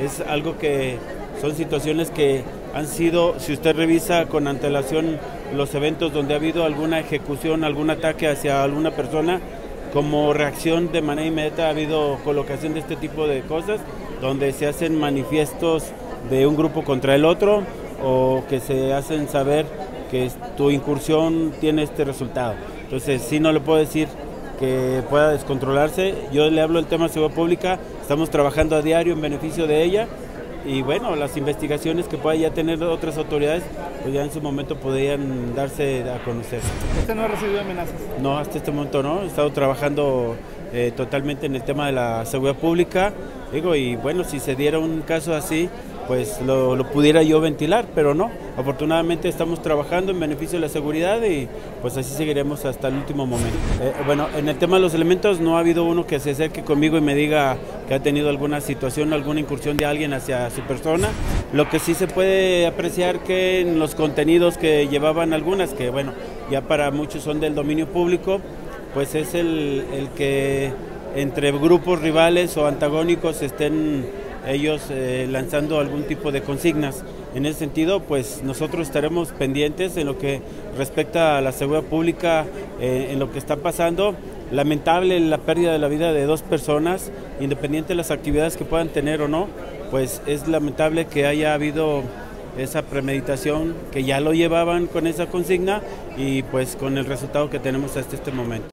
es algo que son situaciones que han sido, si usted revisa con antelación los eventos donde ha habido alguna ejecución, algún ataque hacia alguna persona, como reacción de manera inmediata ha habido colocación de este tipo de cosas, donde se hacen manifiestos de un grupo contra el otro o que se hacen saber que tu incursión tiene este resultado. Entonces, sí no le puedo decir que pueda descontrolarse. Yo le hablo del tema de seguridad pública, estamos trabajando a diario en beneficio de ella y bueno, las investigaciones que pueda ya tener otras autoridades, pues ya en su momento podrían darse a conocer. ¿Usted no ha recibido amenazas? No, hasta este momento no, he estado trabajando eh, totalmente en el tema de la seguridad pública, digo, y bueno, si se diera un caso así, pues lo, pudiera yo ventilar, pero no. Afortunadamente estamos trabajando en beneficio de la seguridad y pues así seguiremos hasta el último momento. Eh, bueno, en el tema de los elementos no ha habido uno que se acerque conmigo y me diga que ha tenido alguna situación, alguna incursión de alguien hacia su persona. Lo que sí se puede apreciar que en los contenidos que llevaban algunas, que bueno, ya para muchos son del dominio público, pues es el, el que entre grupos rivales o antagónicos estén ellos eh, lanzando algún tipo de consignas. En ese sentido, pues nosotros estaremos pendientes en lo que respecta a la seguridad pública, eh, en lo que está pasando. Lamentable la pérdida de la vida de dos personas, independiente de las actividades que puedan tener o no, pues es lamentable que haya habido esa premeditación, que ya lo llevaban con esa consigna y pues con el resultado que tenemos hasta este momento.